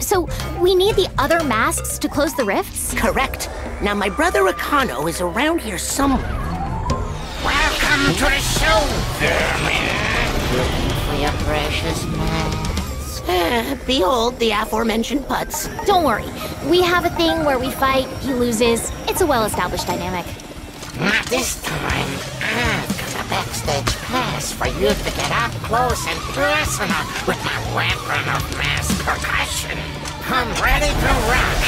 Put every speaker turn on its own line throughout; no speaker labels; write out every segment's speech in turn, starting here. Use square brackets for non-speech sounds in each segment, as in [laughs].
So, we need the other masks to close the rifts?
Correct. Now, my brother Akano is around here somewhere.
Welcome to the show, vermin.
Looking for your precious mask. [laughs] Eh, behold the aforementioned putz.
Don't worry. We have a thing where we fight, he loses. It's a well established dynamic.
Not this time. I've got a backstage pass for you to get up close and personal with my weapon of mass percussion. I'm ready to rock.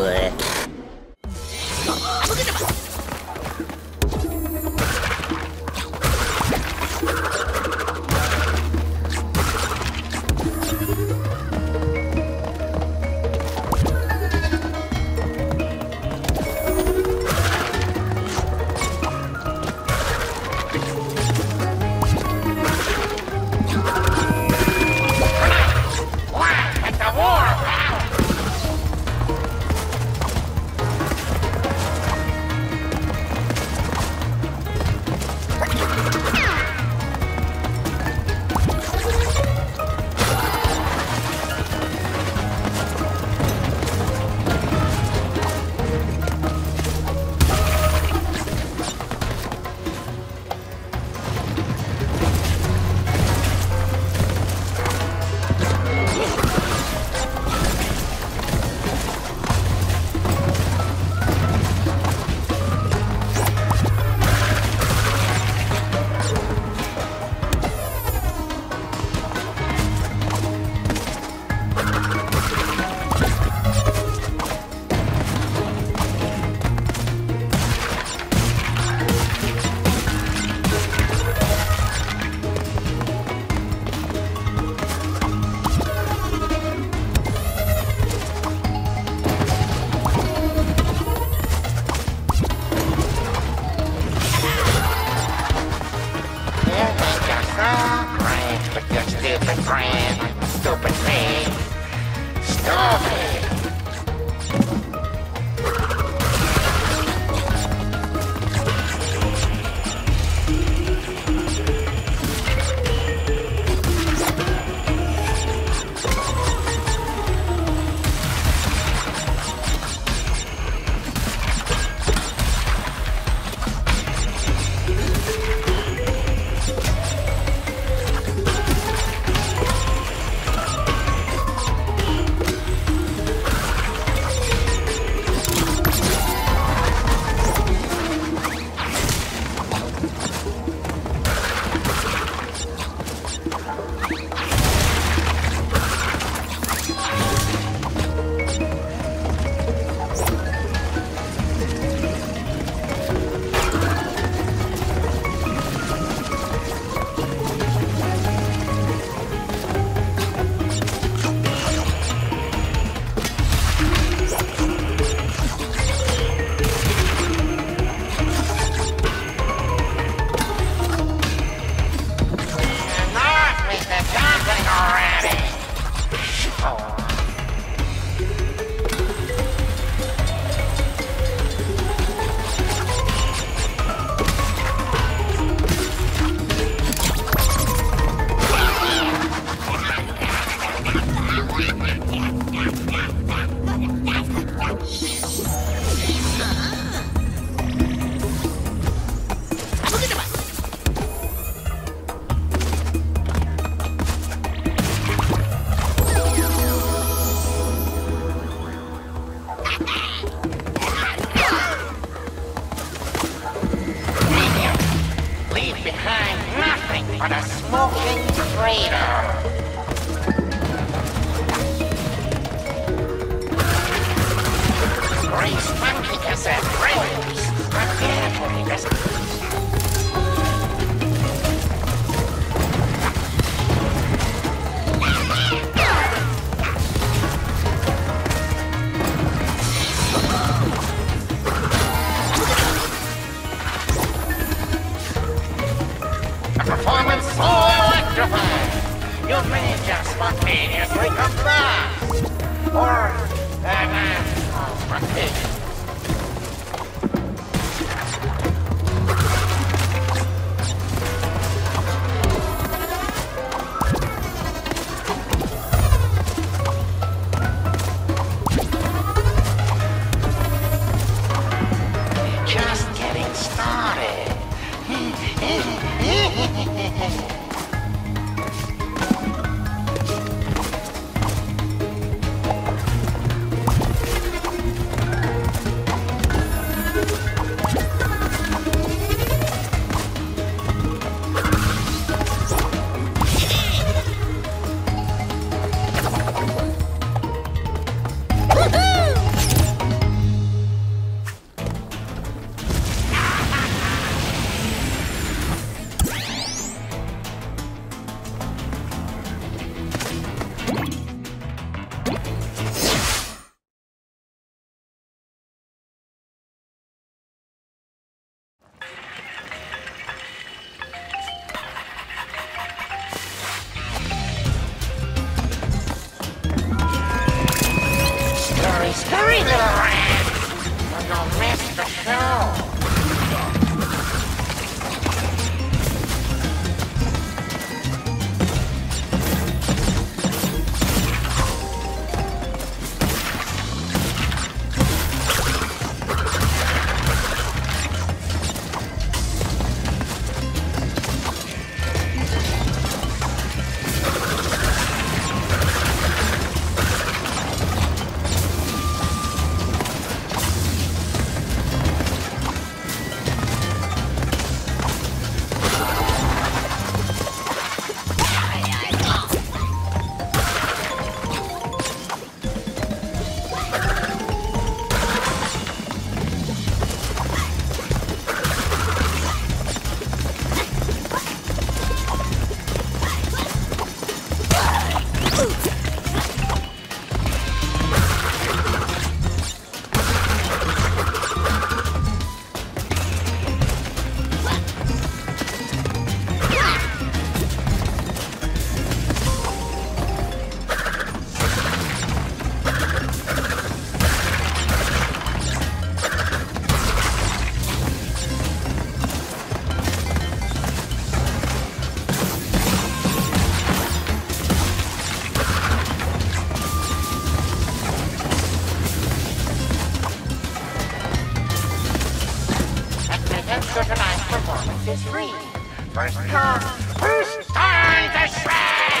Laugh nothing but a smoking traitor. Grace Monkey Cassette Reynolds, a careful free. First come, first turn to shred!